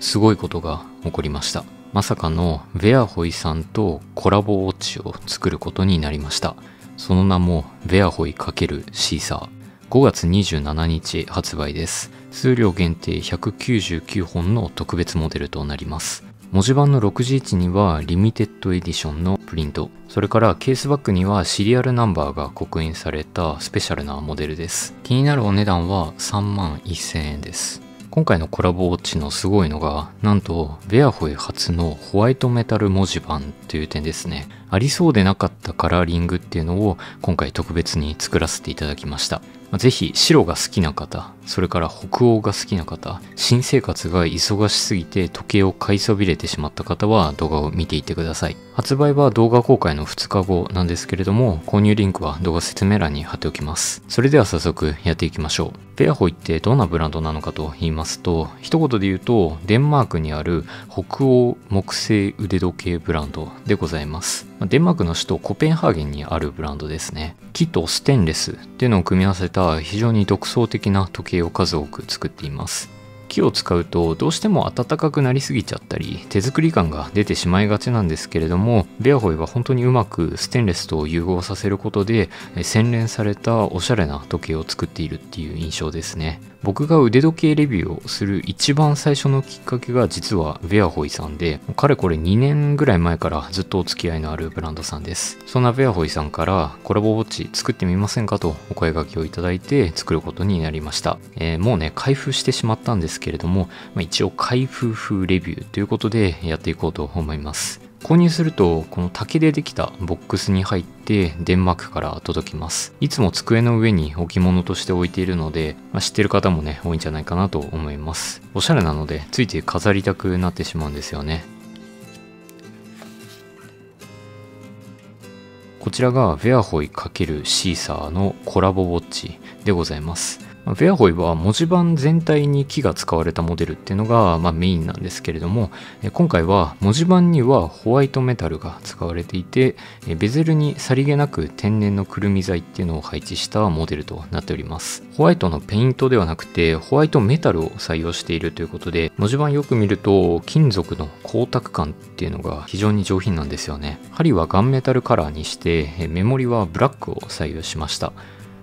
すごいことが起こりました。まさかのベアホイさんとコラボウォッチを作ることになりました。その名もベアホイ×シーサー。5月27日発売です。数量限定199本の特別モデルとなります。文字盤の611にはリミテッドエディションのプリント。それからケースバッグにはシリアルナンバーが刻印されたスペシャルなモデルです。気になるお値段は3万1000円です。今回のコラボウォッチのすごいのがなんとベアホイ初のホワイトメタル文字盤という点ですね。ありそうでなかったカラーリングっていうのを今回特別に作らせていただきました。ぜひ白が好きな方、それから北欧が好きな方、新生活が忙しすぎて時計を買いそびれてしまった方は動画を見ていてください。発売は動画公開の2日後なんですけれども、購入リンクは動画説明欄に貼っておきます。それでは早速やっていきましょう。ペアホイってどんなブランドなのかと言いますと、一言で言うと、デンマークにある北欧木製腕時計ブランドでございます。デンマークの首都コペンハーゲンにあるブランドですね。木とステンレスっていうのを組み合わせた非常に独創的な時計を数多く作っています。木を使うとどうしても暖かくなりすぎちゃったり手作り感が出てしまいがちなんですけれどもベアホイは本当にうまくステンレスと融合させることで洗練されたおしゃれな時計を作っているっていう印象ですね僕が腕時計レビューをする一番最初のきっかけが実はベアホイさんでかれこれ2年ぐらい前からずっとお付き合いのあるブランドさんです。そんなベアホイさんからコラボウォッチ作ってみませんかとお声掛けをいただいて作ることになりました、えー、もうね開封してしまったんですけれども、まあ、一応開封風レビューということでやっていこうと思います。購入するとこの竹でできたボックスに入ってデンマークから届きます。いつも机の上に置物として置いているので、まあ、知ってる方もね多いんじゃないかなと思います。おしゃれなのでついて飾りたくなってしまうんですよね。こちらがフェアホイ×シーサーのコラボウォッチでございます。フェアホイは文字盤全体に木が使われたモデルっていうのが、まあ、メインなんですけれども今回は文字盤にはホワイトメタルが使われていてベゼルにさりげなく天然のくるみ材っていうのを配置したモデルとなっております。ホワイトのペイントではなくてホワイトメタルを採用しているということで文字盤よく見ると金属の光沢感っていうのが非常に上品なんですよね。針はガンメタルカラーにしてメモリはブラックを採用しました。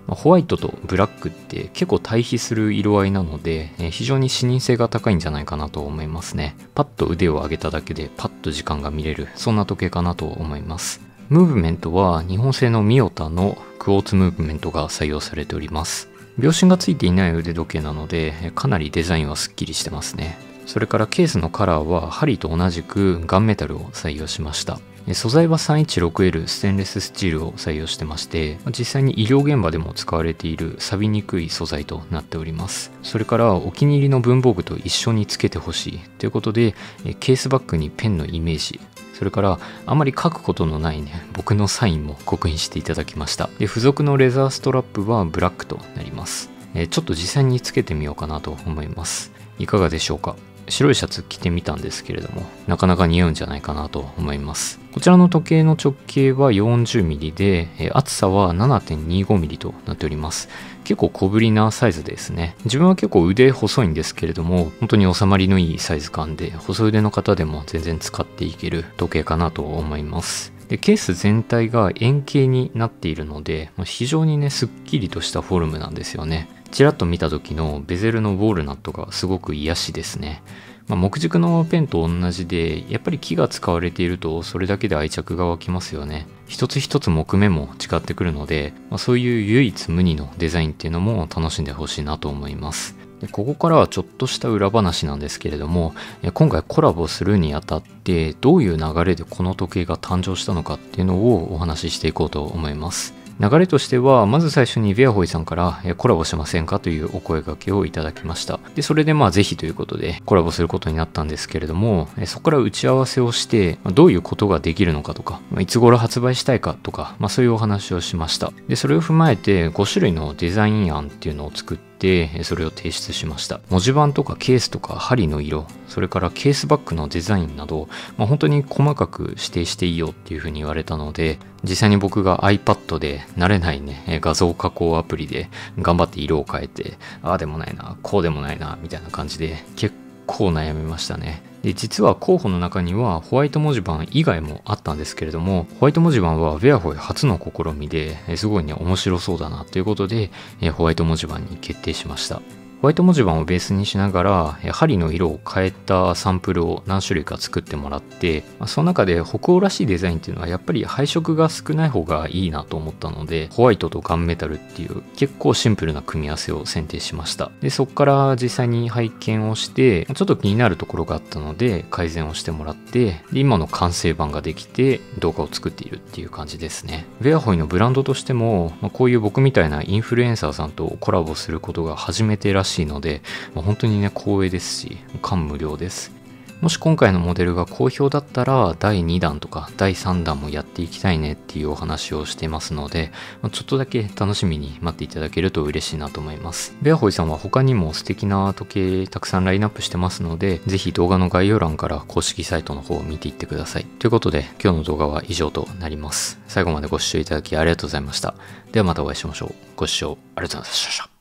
まホワイトとブラックって結構対比する色合いなのでえ、非常に視認性が高いんじゃないかなと思いますね。パッと腕を上げただけでパッと時間が見れる、そんな時計かなと思います。ムーブメントは日本製のミオタのクォーツムーブメントが採用されております。秒針がついていない腕時計なので、かなりデザインはスッキリしてますね。それからケースのカラーは針と同じくガンメタルを採用しました。素材は 316L ステンレススチールを採用してまして実際に医療現場でも使われている錆びにくい素材となっております。それからお気に入りの文房具と一緒につけてほしい。ということでケースバッグにペンのイメージ。それからあまり書くことのないね僕のサインも刻印していただきました。で付属のレザーストラップはブラックとなります。ちょっと実際につけてみようかなと思います。いかがでしょうか？白いシャツ着てみたんですけれどもなかなか似合うんじゃないかなと思います。こちらの時計の直径は 40mm で厚さは 7.25mm となっております。結構小ぶりなサイズですね。自分は結構腕細いんですけれども本当に収まりのいいサイズ感で細腕の方でも全然使っていける時計かなと思います。でケース全体が円形になっているので非常にねすっきりとしたフォルムなんですよね。ちらっと見た時のベゼルのウォールナットがすごく癒しですね。まあ、木軸のペンと同じで、やっぱり木が使われているとそれだけで愛着が湧きますよね。一つ一つ木目も違ってくるので、まあ、そういう唯一無二のデザインっていうのも楽しんでほしいなと思います。でここからはちょっとした裏話なんですけれども、今回コラボするにあたってどういう流れでこの時計が誕生したのかっていうのをお話ししていこうと思います。流れとしては、まず最初にベアホイさんからコラボしませんかというお声掛けをいただきました。で、それでまあぜひということでコラボすることになったんですけれども、そこから打ち合わせをして、どういうことができるのかとか、いつ頃発売したいかとか、まあそういうお話をしました。で、それを踏まえて5種類のデザイン案っていうのを作っててそれを提出しました文字盤とかケースとか針の色それからケースバッグのデザインなど、まあ、本当に細かく指定していいよっていうふうに言われたので実際に僕が iPad で慣れないね画像加工アプリで頑張って色を変えてああでもないなこうでもないなみたいな感じで結構悩みましたね。で実は候補の中にはホワイト文字盤以外もあったんですけれどもホワイト文字盤はベアホイ初の試みですごいね面白そうだなということでホワイト文字盤に決定しました。ホワイト文字盤をベースにしながら針の色を変えたサンプルを何種類か作ってもらってその中で北欧らしいデザインっていうのはやっぱり配色が少ない方がいいなと思ったのでホワイトとガンメタルっていう結構シンプルな組み合わせを選定しました。でそこから実際に拝見をしてちょっと気になるところがあったので改善をしてもらってで今の完成版ができて動画を作っているっていう感じですね。ウェアホイのブランドとしても、まあ、こういう僕みたいなインフルエンサーさんとコラボすることが初めてらしいしいので、まあ、本当にね、光栄ですし、感無量です。もし今回のモデルが好評だったら、第2弾とか第3弾もやっていきたいねっていうお話をしてますので、ちょっとだけ楽しみに待っていただけると嬉しいなと思います。ベアホイさんは他にも素敵な時計たくさんラインナップしてますので、ぜひ動画の概要欄から公式サイトの方を見ていってください。ということで、今日の動画は以上となります。最後までご視聴いただきありがとうございました。ではまたお会いしましょう。ご視聴ありがとうございました。